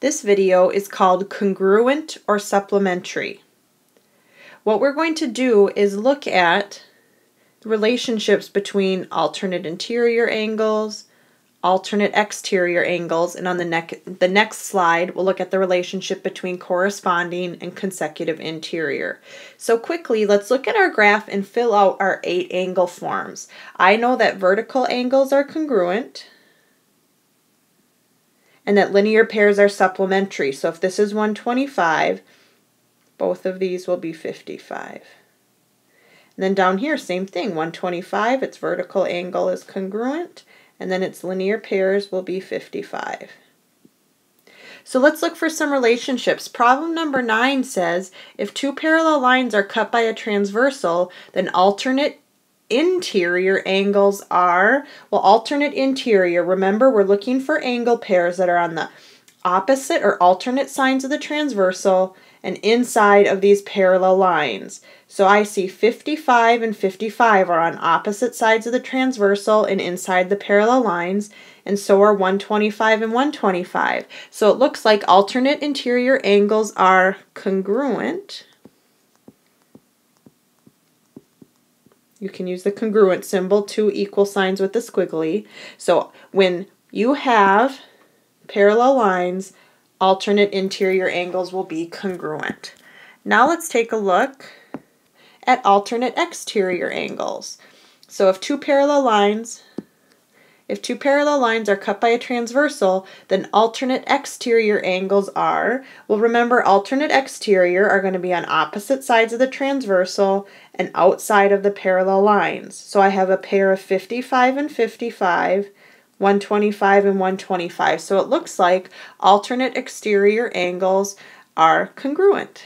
This video is called Congruent or Supplementary. What we're going to do is look at relationships between alternate interior angles, alternate exterior angles, and on the, the next slide, we'll look at the relationship between corresponding and consecutive interior. So quickly, let's look at our graph and fill out our eight angle forms. I know that vertical angles are congruent, and that linear pairs are supplementary. So if this is 125, both of these will be 55. And then down here, same thing, 125, its vertical angle is congruent, and then its linear pairs will be 55. So let's look for some relationships. Problem number 9 says, if two parallel lines are cut by a transversal, then alternate interior angles are, well, alternate interior, remember we're looking for angle pairs that are on the opposite or alternate sides of the transversal and inside of these parallel lines. So I see 55 and 55 are on opposite sides of the transversal and inside the parallel lines, and so are 125 and 125. So it looks like alternate interior angles are congruent You can use the congruent symbol, two equal signs with the squiggly. So when you have parallel lines, alternate interior angles will be congruent. Now let's take a look at alternate exterior angles. So if two parallel lines if two parallel lines are cut by a transversal, then alternate exterior angles are, well remember alternate exterior are going to be on opposite sides of the transversal and outside of the parallel lines. So I have a pair of 55 and 55, 125 and 125. So it looks like alternate exterior angles are congruent.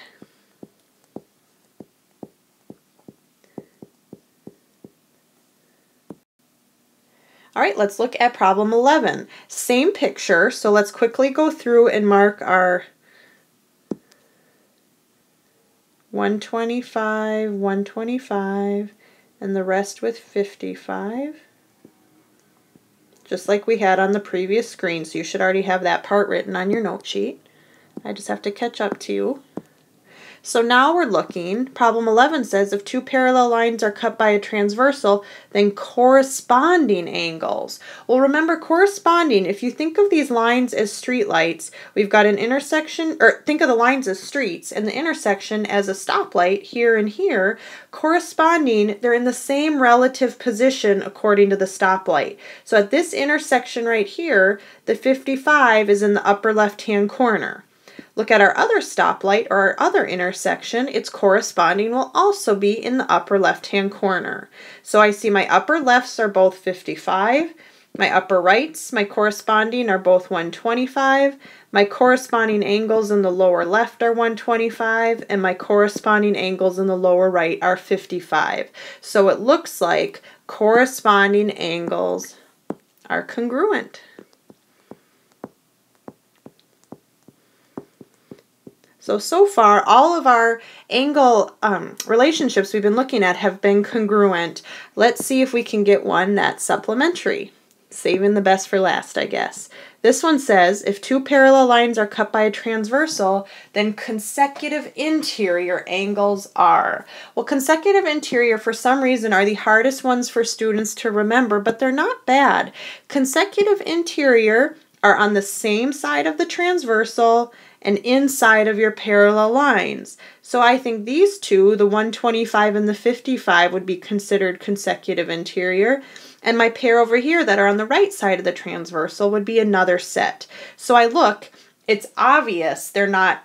All right, let's look at problem 11. Same picture, so let's quickly go through and mark our 125, 125, and the rest with 55. Just like we had on the previous screen, so you should already have that part written on your note sheet. I just have to catch up to you. So now we're looking, problem 11 says if two parallel lines are cut by a transversal, then corresponding angles. Well, remember corresponding, if you think of these lines as streetlights, we've got an intersection, or think of the lines as streets and the intersection as a stoplight here and here. Corresponding, they're in the same relative position according to the stoplight. So at this intersection right here, the 55 is in the upper left-hand corner. Look at our other stoplight or our other intersection. Its corresponding will also be in the upper left-hand corner. So I see my upper lefts are both 55. My upper rights, my corresponding are both 125. My corresponding angles in the lower left are 125 and my corresponding angles in the lower right are 55. So it looks like corresponding angles are congruent. So, so far, all of our angle um, relationships we've been looking at have been congruent. Let's see if we can get one that's supplementary. Saving the best for last, I guess. This one says, if two parallel lines are cut by a transversal, then consecutive interior angles are. Well, consecutive interior, for some reason, are the hardest ones for students to remember, but they're not bad. Consecutive interior are on the same side of the transversal and inside of your parallel lines. So I think these two, the 125 and the 55, would be considered consecutive interior. And my pair over here that are on the right side of the transversal would be another set. So I look, it's obvious they're not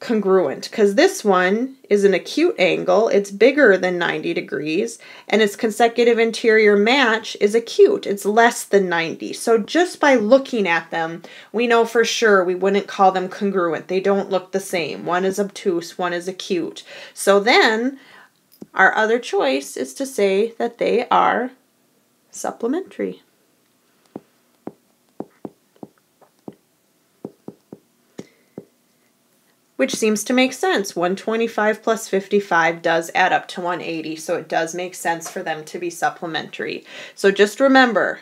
congruent because this one is an acute angle, it's bigger than 90 degrees, and its consecutive interior match is acute, it's less than 90. So just by looking at them, we know for sure we wouldn't call them congruent. They don't look the same. One is obtuse, one is acute. So then our other choice is to say that they are supplementary. Which seems to make sense. 125 plus 55 does add up to 180, so it does make sense for them to be supplementary. So just remember,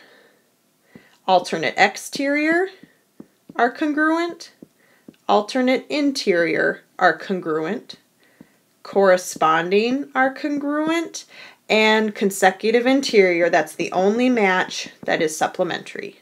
alternate exterior are congruent, alternate interior are congruent, corresponding are congruent, and consecutive interior, that's the only match that is supplementary.